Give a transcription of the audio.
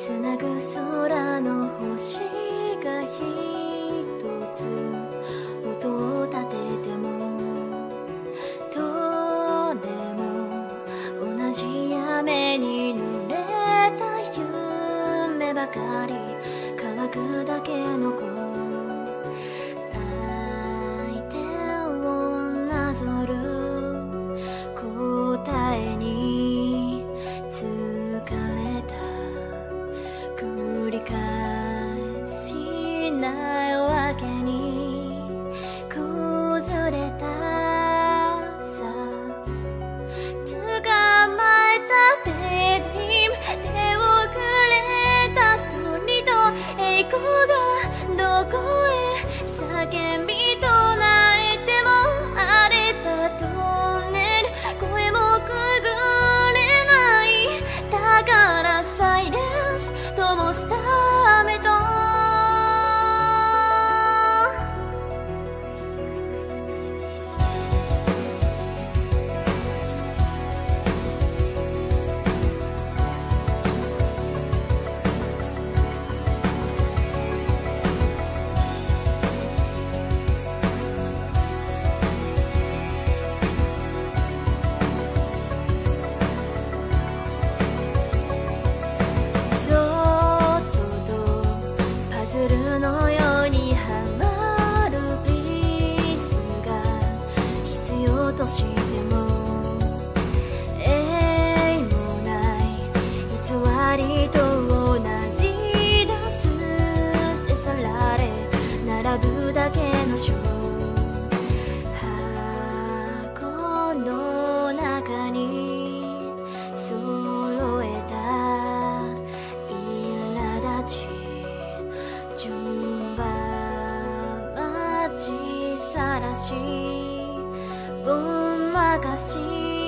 つなぐ空の星が一つ音を立ててもどれも同じ雨に濡れた夢ばかり乾くだけの子。night. しても栄もない偽りと同じダスって去られ並ぶだけのショー箱の中に揃えた苛立ち順番待ちさらし探し